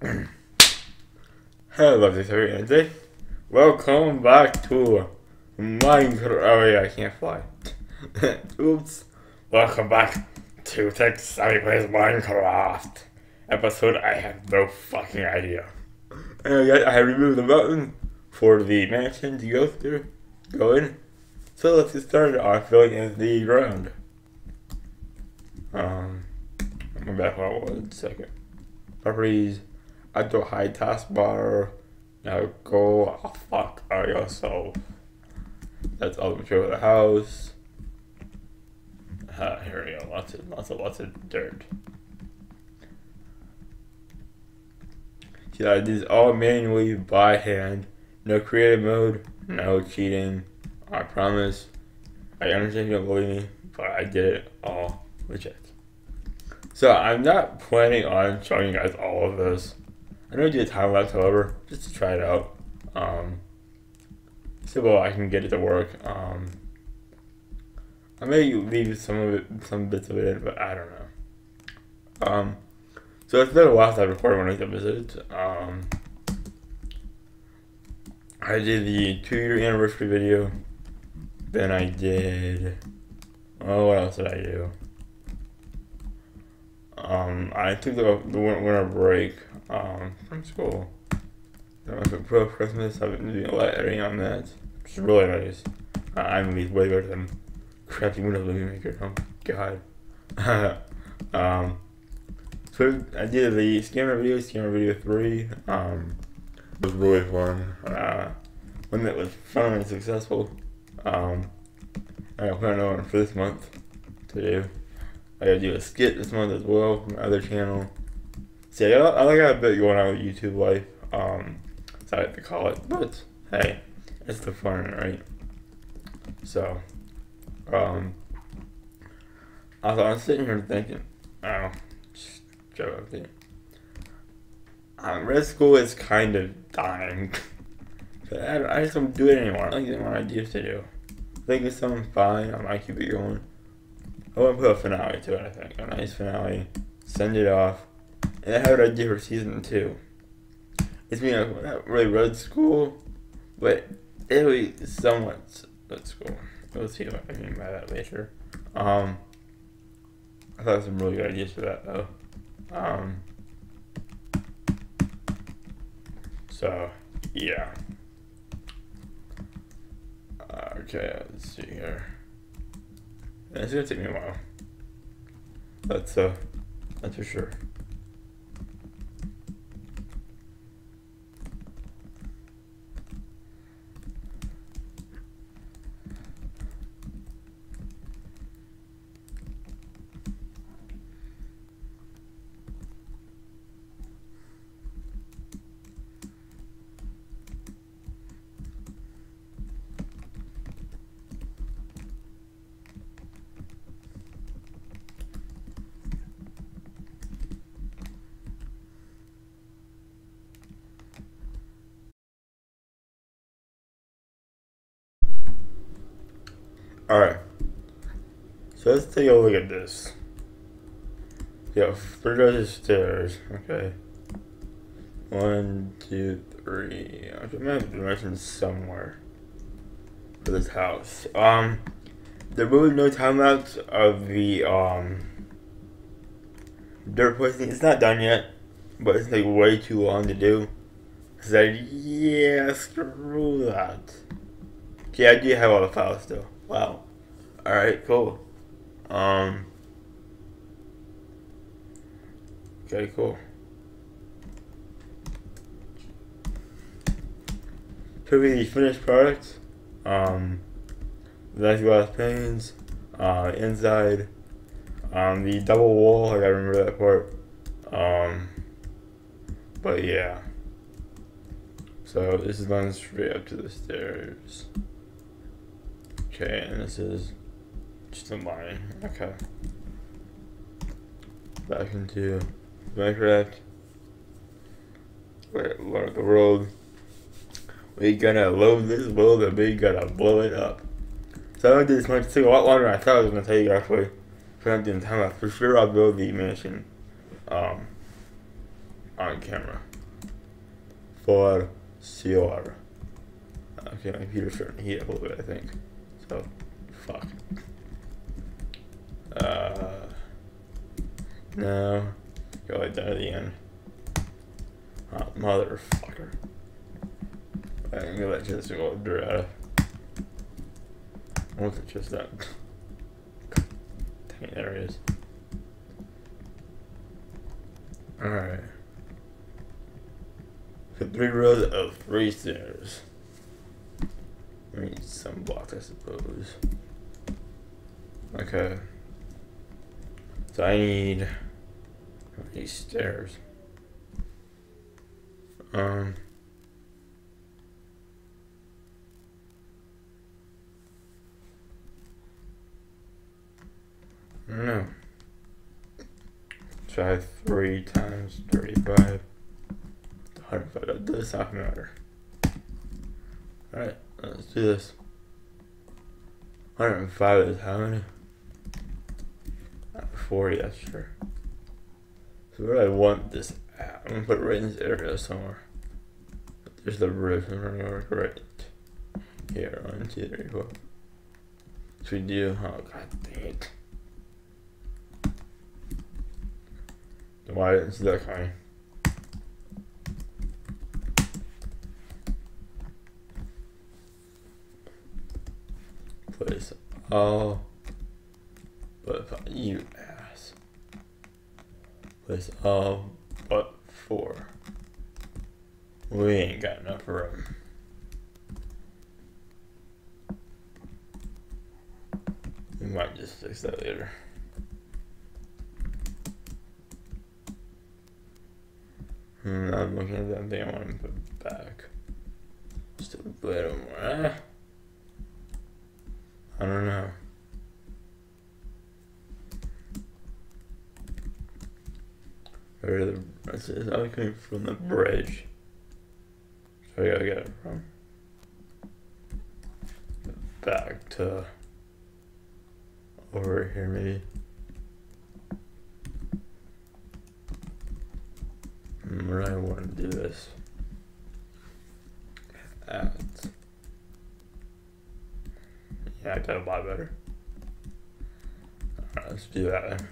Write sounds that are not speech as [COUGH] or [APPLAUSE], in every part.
[CLEARS THROAT] Hello, is Wednesday. Welcome back to Minecraft. Oh yeah, I can't fly. [LAUGHS] Oops. Welcome back to Tech Savvy Plays Minecraft. Episode I have no fucking idea. Anyway, I removed the button for the mansion to go through, go in. So let's get started on filling in the ground. Um, I'm back on one second. Properties, outdoor high taskbar. Now go oh, fuck yourself. That's all the material of the house. Uh, here we go. Lots of lots of lots of dirt. See, this all manually by hand. No creative mode. No cheating. I promise. I understand you don't believe me, but I did it all legit. So I'm not planning on showing you guys all of this. I know do a time lapse, however, just to try it out. Um, so well I can get it to work. Um, I may leave some of it, some bits of it in, but I don't know. Um, so it's been a while since I recorded one of these episodes. Um, I did the two year anniversary video. Then I did. Oh, what else did I do? Um, I took the, the winter break um, from school. That was took pro Christmas. I've been doing a lot of on that, It's really nice. Uh, I'm way better than crappy Windows Movie Maker. Oh god. [LAUGHS] um, so I did the scammer video, scammer video three. Um, it was really fun. Uh, one that was fun and successful. Um, I plan on for this month to do. I gotta do a skit this month as well from my other channel. See, I got, I got a bit going on with YouTube life. Um, so I have to call it, but hey, it's the fun, right? So, um, I was, I was sitting here thinking, oh, just joke with you. Um, Red School is kind of dying. [LAUGHS] I, I just don't do it anymore. I don't get more ideas to do. I think it's something fine. I might keep it going. I want to put a finale to it, I think. A nice finale. Send it off. And I have an idea for season two. It's being a, not really road School, but it'll be somewhat Red School. We'll see what I mean by that later. Um, I thought some really good ideas for that, though. Um, so, yeah. Okay, let's see here. It's gonna take me a while. That's uh, that's for sure. Alright. So let's take a look at this. Yeah, three stairs. Okay. One, two, three. Okay, I'm gonna have dimensions somewhere for this house. Um, there will be no time lapse of the um dirt placing. It's not done yet, but it's like way too long to do. So yeah, screw that. Yeah, I do have all the files still. Wow. Alright, cool. Um. Okay, cool. Should be the finished product. Um, the nice glass panes. Uh, inside. Um, the double wall. I gotta remember that part. Um, but yeah. So this is going straight up to the stairs. Okay, and this is just a line. Okay. Back into Minecraft. Wait, load the world. We gonna load this world and we gonna blow it up. So I this. It took a lot longer than I thought I was gonna take actually. For I'm doing time For sure I'll build the mansion. Um on camera. For sure. Okay, my computer's starting to heat up a little bit, I think. So, fuck. Uh, no. Go like that at the end. Oh, motherfucker. I can go chest to go Dorado. I want the chest that. Dang it, there it is. Alright. So three rows of three stairs. We need some blocks, I suppose. Okay. So I need these stairs. Um. I. Try three times 35. 105 does not matter. Alright, let's do this. 105 is how many? 40, that's sure. So where do I want this at? I'm gonna put it right in this area somewhere. There's the roof, I'm gonna work right here. One, two, three, four. So we do, oh god dang it. Why see that coming? Place all but you ass. Place all but four. We ain't got enough room. We might just fix that later. Hmm, I'm looking at that thing I want to put back. Just a little more. Eh? I don't know. Where the it's, it's coming from the bridge. So I gotta get it from back to over here maybe. Mm, where do I want to do this? At. Yeah, I got a lot better. Alright, let's do that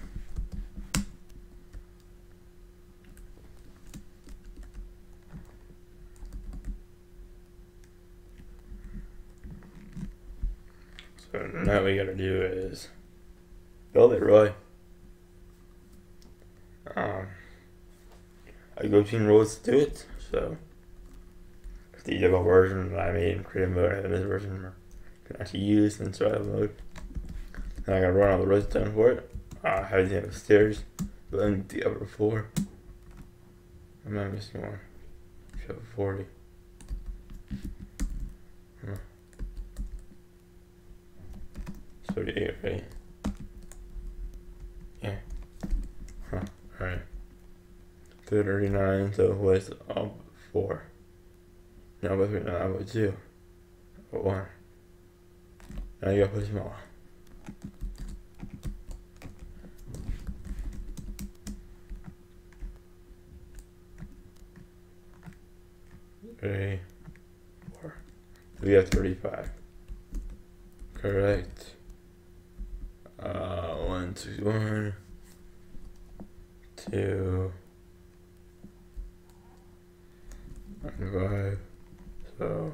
So now what we gotta do is build it, Roy. Um, I go between roads to do it, so if the Java version that I made in creative mode and this version I can actually use in survival mode. Then I gotta run all the roads down for it. Uh, have the stairs, but then the upper floor. I'm I missing one? Show 40. 38, right? Yeah. Huh. Alright. 39, so what's up? 4. Now with 39, with 2. 1. Now you gotta put small. Three, four. We have 35. Correct. Uh, one, two, one, two, five. So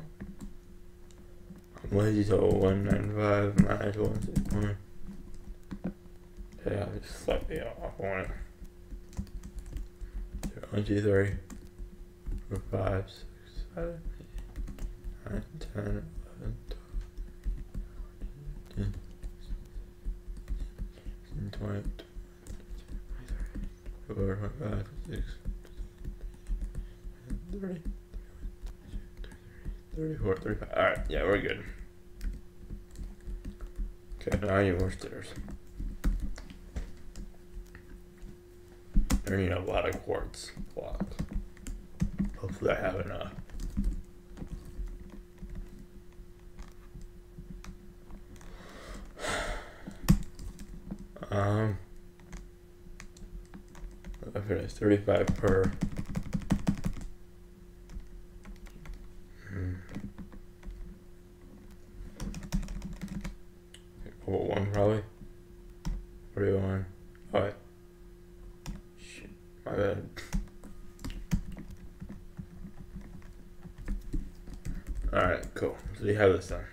I'm lazy, so one nine five minus one six one. Yeah, just slightly off on it. So one, two, three, four, five, six, seven, eight, nine, ten, 20, 24, 25, 26, 30, 34, 35. Alright, yeah, we're good. Okay, now need more stairs. I need a lot of quartz blocks. Hopefully I have enough. Um, I finished 35 per My bad. Alright, cool. So you have this done.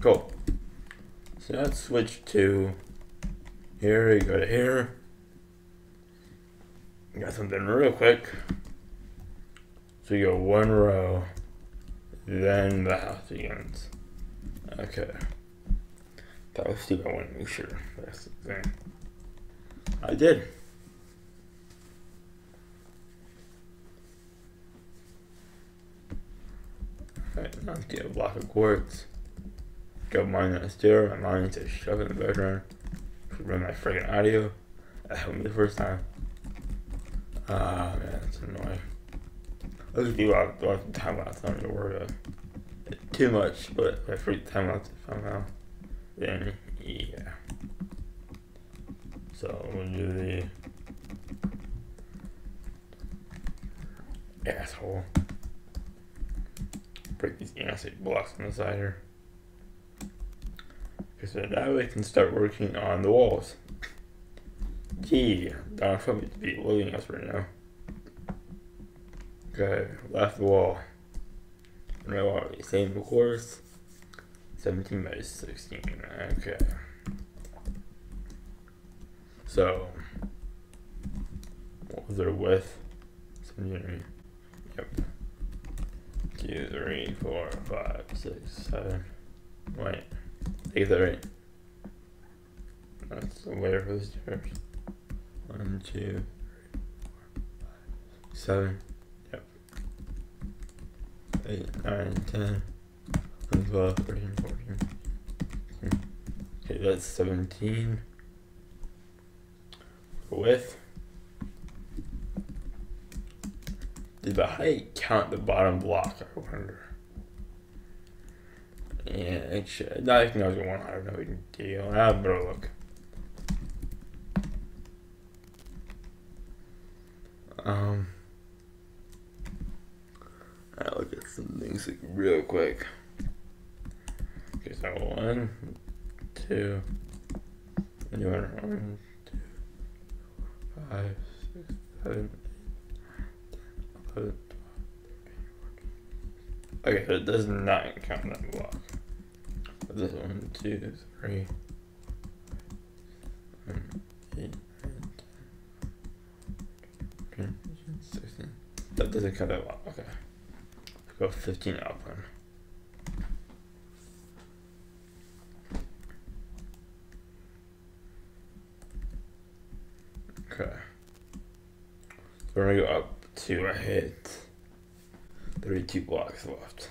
Cool. So switch to here. You go to here. Got something real quick. So you go one row, then the house begins. Okay. That was stupid. I want to make sure that's the thing. I did. Alright, now let's get a block of quartz. Go mine that stair. My mind to shove in the background. Run my friggin' audio. That me the first time. Ah, man, that's annoying. Could do a lot of time lapse. Need to worry about too much, but if I freak time lapse somehow, then yeah. So we'll do the asshole. Break these acid blocks on the side here. Then now we can start working on the walls. Gee, Donald Trump needs to be loading us right now. Okay, left wall. Right wall, same of course. 17 by 16. Okay. So, what was their width? 17. Yep. Two, three, four, five, six, seven. Wait. Take that right. That's way for the. One, two, three, four, five, seven. Yep. Eight, nine, ten, eleven, twelve, thirteen, fourteen. Okay, that's seventeen. Width. Did the height count the bottom block? I wonder. Yeah, it should. I think I was going 100, no big deal. I better look. Um, I'll look at some things like real quick. Okay, so one, two, and you want one, two, five, six, seven, eight, ten, eleven, twelve, Okay, so it does not count that block. One, two, three, seven, eight, nine, ten, 16. That doesn't that block. Okay. Let's go 15 out then. Okay. So we're gonna go up to a hit. 32 blocks left.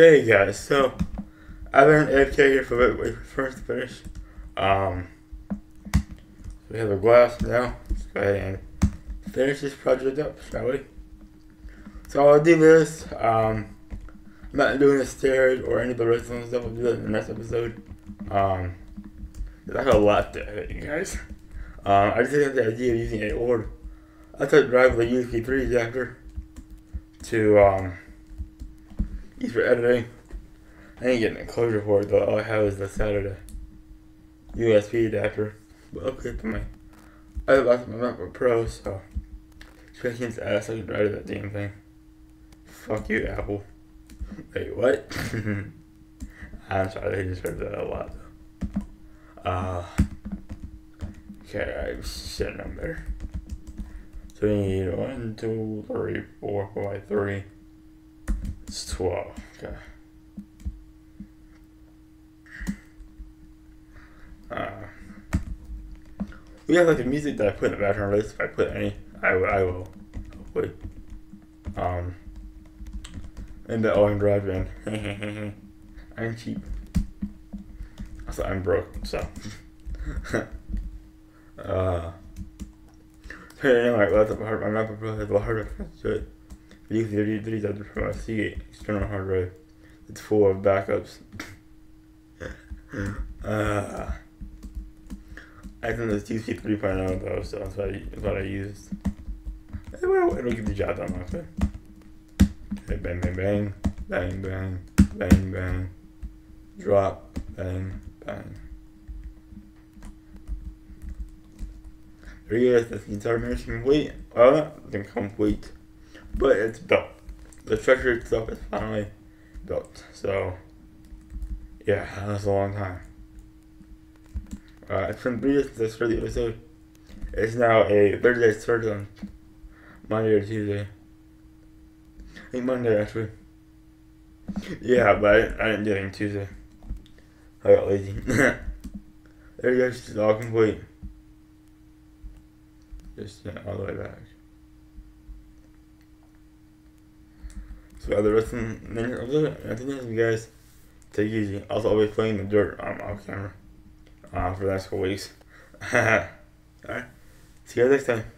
Okay, guys, so I've been AFK here for a bit, wait first finish. Um, we have a glass now. Let's go ahead and finish this project up, shall we? So I'll do this. Um, I'm not doing the stairs or any of the rest of the stuff. I'll do that in the next episode. Um, there's like a lot to edit, you guys. Um, I just think the idea of using a old, I took drive the a USB 3 adapter to um, use for editing. I ain't getting a closure for it though. All I have is the SATA USB adapter. But okay, to my I have my MacBook Pro, so his ass I can drive that damn thing. Fuck you, Apple. Wait, what? [LAUGHS] I'm sorry, I just heard that a lot though. Uh, okay, I'm sitting up there. So we need one, two, three, four, five, three. It's twelve. Okay. Uh, we have like the music that I put in the background list. If I put any, I, I will. Hopefully. Um. And the Owen Drive in. [LAUGHS] I'm cheap. Also, I'm broke, so. [LAUGHS] uh. So, anyway, a hard to it. I the these other from my Seagate external hard drive. It's full of backups. [LAUGHS] uh. I think it's USB 3.0 though, so that's what I, what I used. Eh, Well, it'll get the job done, okay. Okay, bang, bang, bang, bang, bang, bang, bang, drop, bang, bang. Go, the entire mission complete. Well, not the complete, but it's built. The structure itself is finally built. So, yeah, that was a long time. Uh, it's been three days since I started the episode. It's now a Thursday started on Monday or Tuesday. I think Monday actually. Yeah, but I, didn't- I didn't do anything Tuesday. I got lazy. [LAUGHS] there you go, it's all complete. Just all the way back. So of the I think that's you guys take easy. Also, be playing the dirt um, off camera uh, for the next couple weeks. [LAUGHS] Alright. See you guys next time.